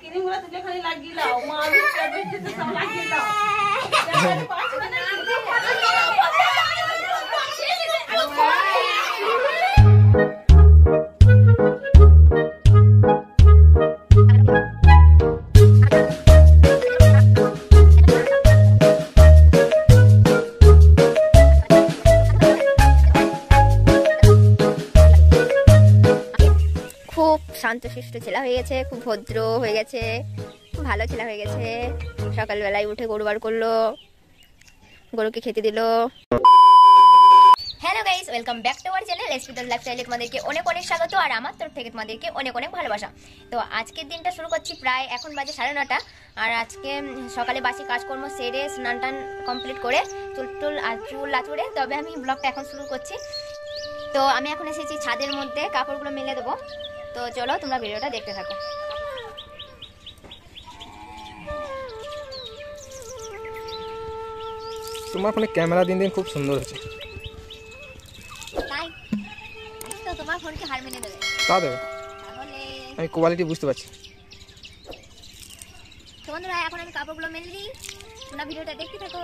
কিনি মুলা তুলে খালি লাগিলাও মা আমি পেটে তো সব শান্তশিষ্ট ছেলে হয়ে গেছে, খুব ভদ্র হয়ে গেছে, খুব ভালো ছেলে হয়ে গেছে। সকালবেলায় উঠে গরু বার করল, গরুকে খেতে দিল। Hello guys welcome back to our channel এসপিদল লাইফস্টাইলে তোমাদেরকে অনেক অনেক স্বাগত, আর আমার তরফ থেকে তোমাদেরকে অনেক অনেক ভালোবাসা। তো আজকের দিনটা শুরু করছি প্রায় এখন বাজে সাড়ে নটা, আর আজকে সকালে বাসি কাজকর্ম সেরে স্নান টান কমপ্লিট করে চুল টুল আর চুল আচুড়ে, তবে আমি ব্লগটা এখন শুরু করছি। তো আমি এখন এসেছি ছাদের মধ্যে, কাপড়গুলো মেলে দেবো। তো চলো তোমরা ভিডিওটা দেখতে থাকো। তোমার ফোনে ক্যামেরা দিন দিন খুব সুন্দর হচ্ছে। তাই? তো তোমার ফোনকে হার মেনে দেবে তা দেবে। আমি কোয়ালিটি বুঝতে পারছি। তো বন্ধুরা এখন আমি কাপড়গুলো মেলে দিই তোমরা ভিডিওটা দেখতে থাকো।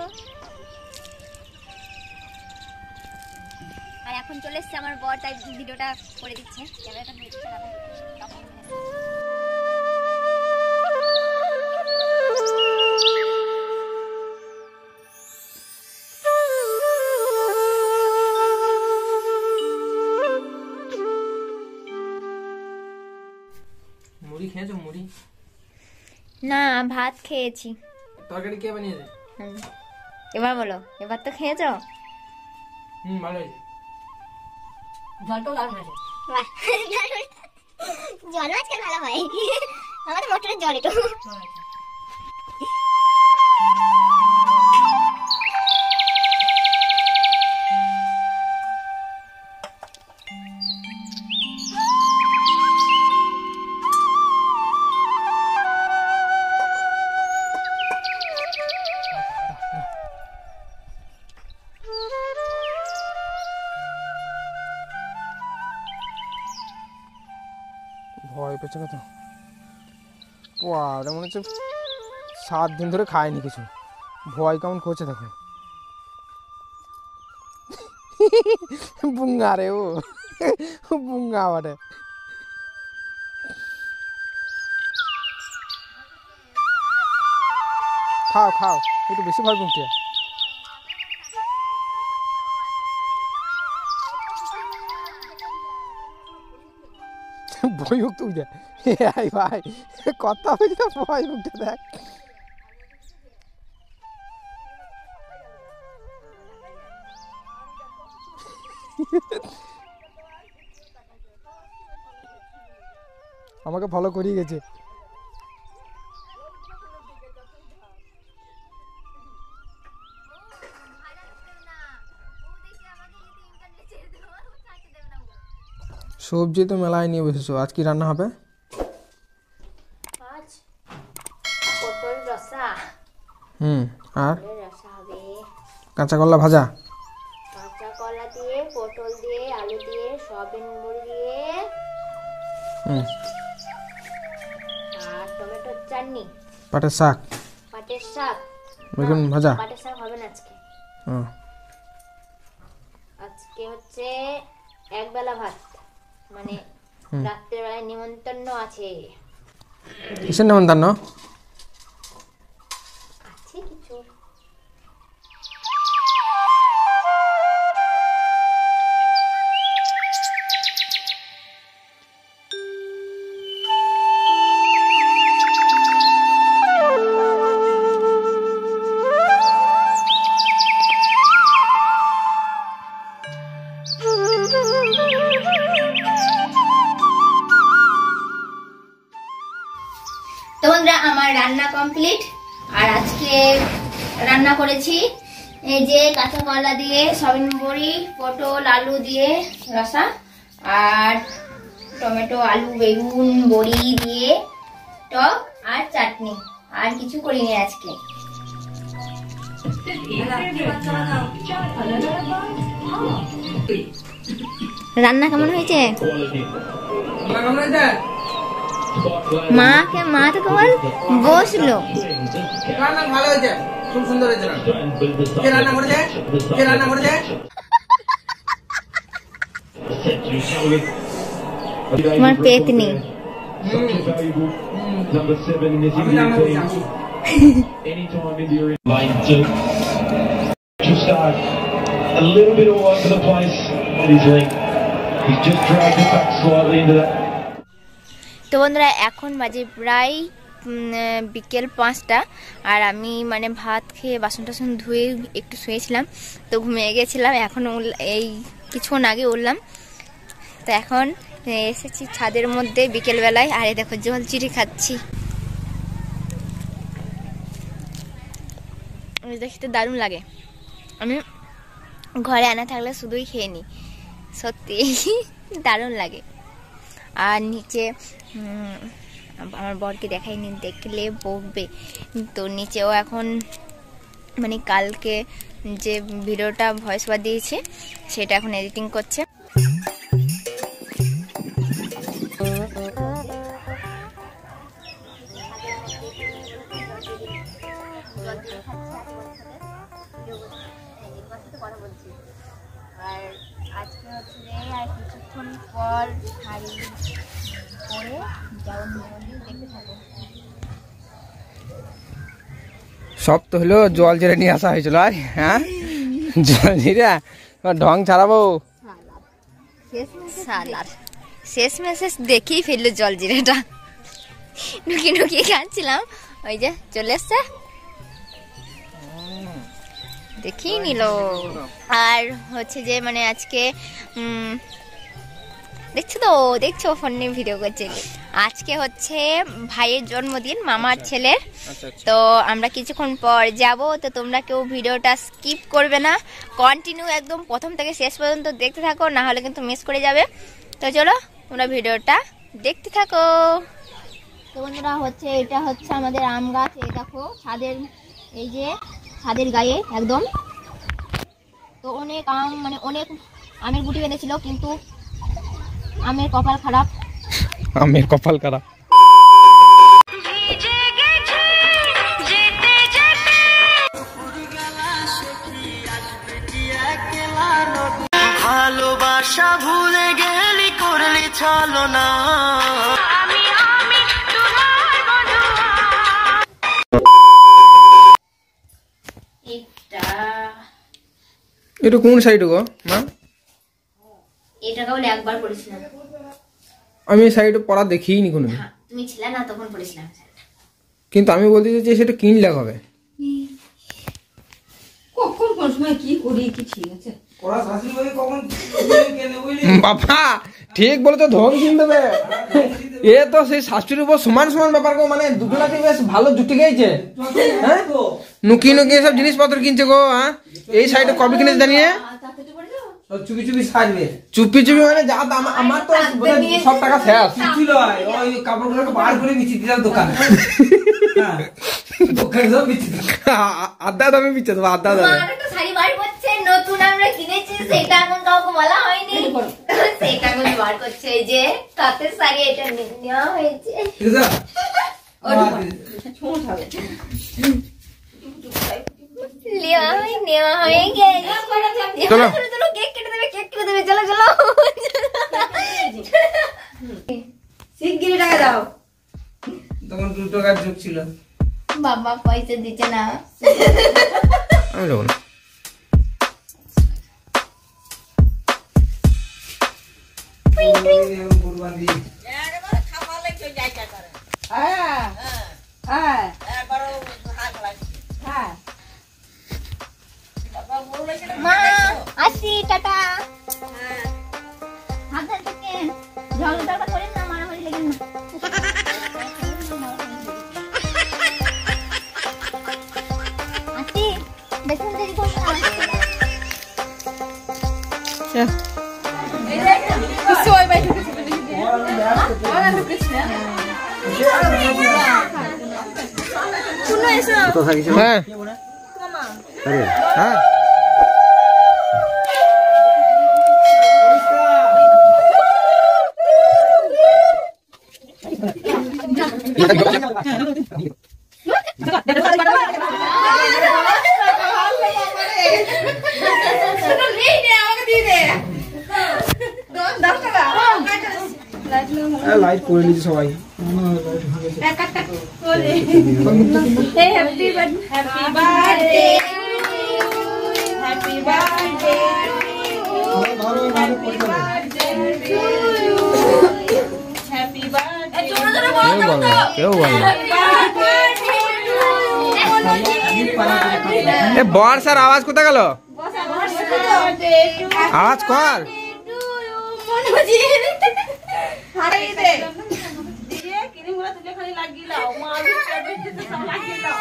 এখন চলে এসছে আমার বর তাই ভিডিওটা করে দিচ্ছে। ক্যামেরাটা ধরে দিচ্ছে তারপর কাপড় মেলে দেবো। মুড়ি খেয়েছো মুড়ি? না ভাত খেয়েছি। তরকারি কে বানিয়েছে? এবার বলো এবার তো খেয়েছো? হুম ভালো হয়েছে জলটাও দারুণ আছে জল আজকে ভালো হয়। আমাদের মোটরের জল একটু। ভয় কত? ওটা মনে হচ্ছে সাত দিন ধরে খায়নি কিছু। ভয় কেমন করছে দেখো। বুঙ্গা রে ও। বুঙ্গা বটে খাও খাও, একটু বেশি ভয় বুঙ্কিয়া হোক তুই দে এই ভাই কথা বই হোক দেখ। আমাকে ফলো করিয়ে গেছে। সবজি তো মেলায় নিয়ে বসেছো আজ কি রান্না হবে? আজ পটল রসা। হুম আর? রসা হবে। কাঁচা কলা ভাজা? কাঁচা কলা দিয়ে পটল দিয়ে আলু দিয়ে সয়াবিন বড়ি দিয়ে। হুম। আর টমেটোর চাটনি। পাটের শাক? পাটের শাক। বেগুন ভাজা? পাটের শাক হবে না আজকে। হুম আজকে হচ্ছে একবেলা ভাত। মানে। রাত্রেবেলায় নিমন্ত্রণ আছে কিসের নেমন্তান্ন আমার রান্না কমপ্লিট আর আজকে রান্না করেছি এই যে কাঁচা কলা দিয়ে সবিন বড়ি, পটল, আলু দিয়ে রসা, আর টমেটো, আলু, বেগুন, বড়ি দিয়ে টক আর চাটনি। আর কিছু করিনি আজকে। রান্না কেমন হয়েছে? মাকে মা তো কেবল বসলো রান্না ভালো হয়েছে খুব সুন্দর হয়েছে রান্না কে রান্না করেছে কে রান্না করেছে তোমার পেতনি Number seven in this আমি রান্না Indian করেছি team. Anytime India in line to, to start a little bit all over the place at his leg. He's just dragged it back slightly into that. তো বন্ধুরা, এখন বাজে প্রায় বিকেল পাঁচটা, আর আমি মানে ভাত খেয়ে বাসন টাসন ধুয়ে একটু শুয়েছিলাম, তো ঘুমিয়ে গেছিলাম, এখন এই কিছুক্ষণ আগে উঠলাম। তো এখন এসেছি ছাদের মধ্যে বিকেলবেলায়, আর এই দেখো জল চিড়ি খাচ্ছি। দেখতে দারুণ লাগে। আমি ঘরে আনা থাকলে শুধুই খেয়ে নিই, সত্যি, দারুণ লাগে। আর নিচে আমার বরকে দেখাইনি দেখলে বকবে। তো নিচেও এখন মানে কালকে যে ভিডিওটা ভয়েস বা দিয়েছে, সেটা এখন এডিটিং করছে। সব তো হলো জল জেরে নিয়ে আসা হয়েছিল, আর? হ্যাঁ? জল জিরা ঢং ছাড়াবো শেষ মেসেজ দেখেই ফেলল জল জিরেটা নুকি নুকি খাচ্ছিলাম। ওই যে চলে এসছে। দেখেই নিল। আর হচ্ছে যে মানে আজকে দেখছ তো? দেখছ ফোন নিয়ে ভিডিও করছে। আজকে হচ্ছে ভাইয়ের জন্মদিন মামার ছেলের। আচ্ছা তো আমরা কিছুক্ষণ পর যাব তো তোমরা কেউ ভিডিওটা স্কিপ করবে না। কন্টিনিউ একদম প্রথম থেকে শেষ পর্যন্ত দেখতে থাকো না হলে কিন্তু মিস করে যাবে। তো চলো তোমরা ভিডিওটা দেখতে থাকো। তো বন্ধুরা হচ্ছে এটা হচ্ছে আমাদের আম গাছ এই দেখো ছাদের এই যে ছাদের গায়ে একদম। তো অনেক আম মানে অনেক আমের গুটি বেঁধেছিল কিন্তু আমের কপাল খারাপ। আমের কপাল খারাপ। ভালোবাসা ভুলে গেলি করলি চলো না এটা এটা কোন সাইডে গো কেবল একবার পড়েছিলাম আমি এই সাইডে পড়া দেখিনি কোনো হ্যাঁ, তুমি ছিলে না তখন পড়েছিলাম কিন্তু আমি বলতে চাইছি সেটা কিনলে হবে। কখন কোন সময় কি করি কি ঠিক আছে? বাবা ঠিক বলে তো ধন কিন দেবে এ তো সেই শাশুড়ির উপর সমান সমান ব্যাপার গো মানে দুটো নাকি বেশ ভালো জুটি গেছে হ্যাঁ? নুকি নুকি সব জিনিসপত্র কিনছে গো হ্যাঁ? এই সাইডে কবে কিনেছে জানিয়ে? চুপি চুপি সাজবে চুপি চুপি মানে যা দাম আমার তো সব টাকা শেষ ছিল ওই কাপড়গুলো বার করে বিচি দিলাম দোকানে হ্যাঁ আড্ডা দামে বিচ্ছে দেবো আড্ডা দামে শাড়ি বার করছে নতুন আমরা কিনেছি সেটা এখন কাউকে বলা হয়নি সেটা এখন বার করছে এই যে তাঁতের শাড়ি এটা নেওয়া হয়েছে নেওয়া হয়ে নেওয়া হয়ে গেছে চলো। চলো কেক কেটে দেবে কেক কেটে দেবে চলো চলো শিগগিরি টাকা দাও তখন দু টাকার যুগ ছিল। বাবা পয়সা দিচ্ছে না। আমি যাব না। কুরবানি মা আসি টাটা। হাত থেকে জল করেন না মারামারি লেগেন না। আসি বেশি দেরি করব না সবাই বাইরে অনেক ঢুকেছে হ্যাঁ হ্যাঁ। লাইট করে নিয়েছে সবাই কেউ বল না কেউ বল এ বর্ষার আওয়াজ কোথায় গেল? আওয়াজ কর দিয়ে ক্রিমগুলো তুলে খালি লাগিয়ে দাও মা আলু পেঁপে সব লাগিয়ে দাও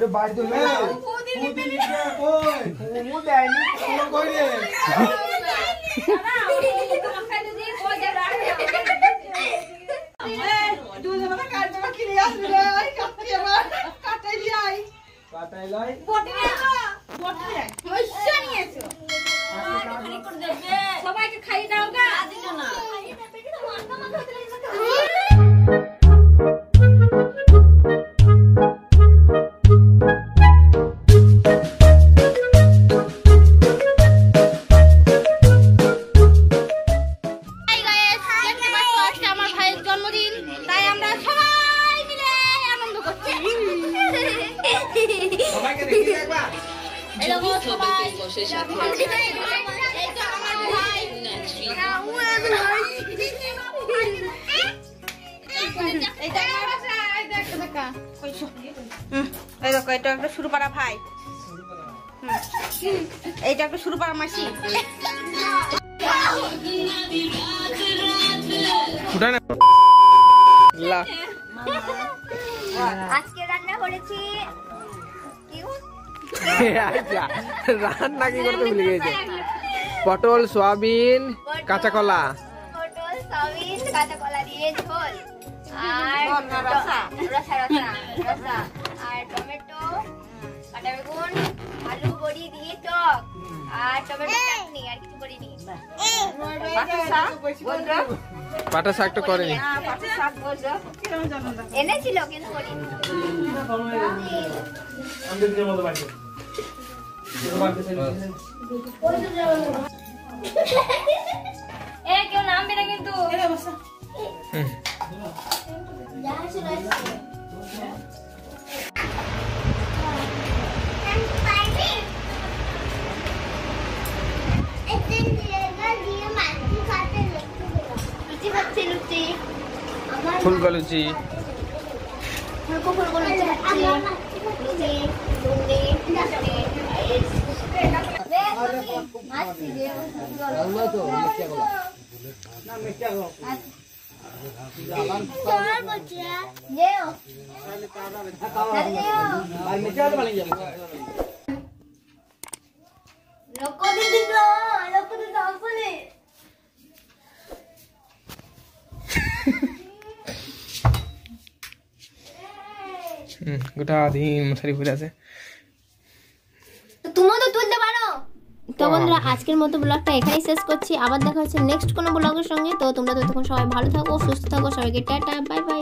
এটা বাড়িতে সবাইকে এই সবাই। এই তো আমার ভাই এইটা এই দেখো এটা একটা শুরু পাড়া ভাই এইটা একটা শুরু পাড়া মাসি আজকে রান্না করেছি কি? আচ্ছা রান্না কি করতে ভুলে গেছে পটল সয়াবিন কাঁচা কলা পটল সয়াবিন কাঁচা কলা দিয়ে ঝোল। আর রসা। রসা রসা রসা। আর টমেটো কাটা বেগুন আলু বড়ি দিয়ে টক। আর টমেটো চাটনি আর কিছু করিনি। পাটা করেনি। এনেছিল কিন্তু করিনি। এ কেউ নামবে না কিন্তু লুচি হচ্ছে লুচি ফুলকলুচি ফুলকো ফুলকো লুচি হচ্ছে লুচি বুন্দি চাটনি আসছি যেও লোক দিদি লোক দিদি আসলে হুম, গোটা দিন মশারি ঘুরে আছে তো তুমিও তো তুলতে পারো তো বন্ধুরা, আজকের মতো ব্লগটা এখানেই শেষ করছি। আবার দেখা হচ্ছে নেক্সট কোনো ব্লগের সঙ্গে। তো তোমরা তখন সবাই ভালো থাকো, সুস্থ থাকো, সবাইকে টাটা বাই বাই